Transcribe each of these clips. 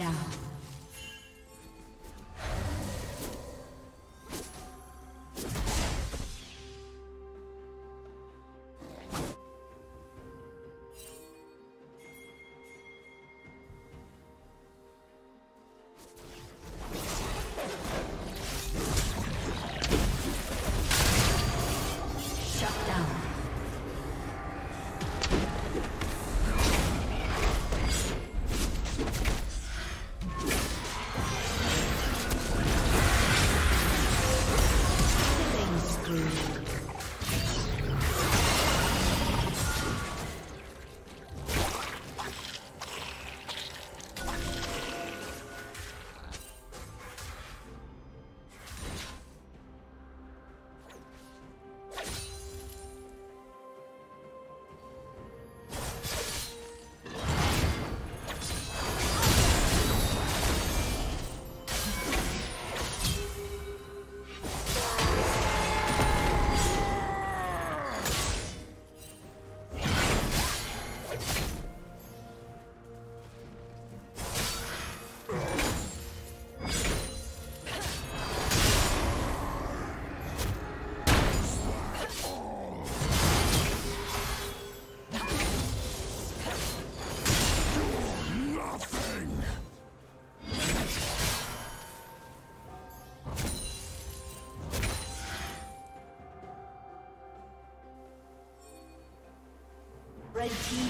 Down. Red team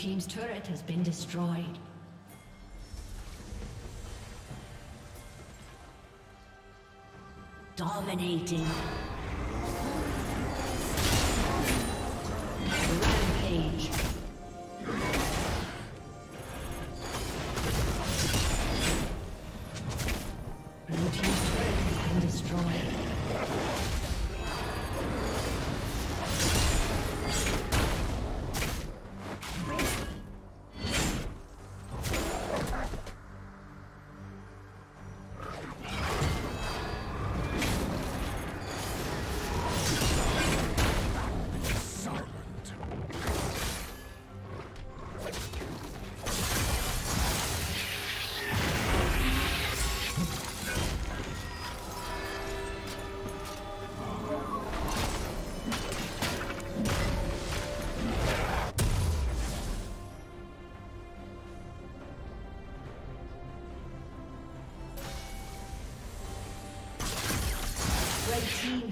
Team's turret has been destroyed. Dominating. Rampage.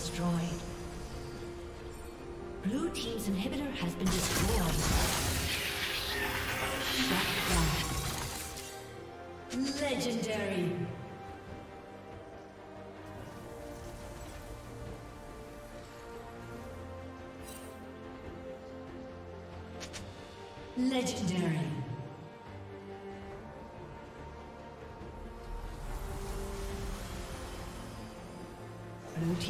Legendary. Legendary. Blue Team's inhibitor has been destroyed. Legendary. spree.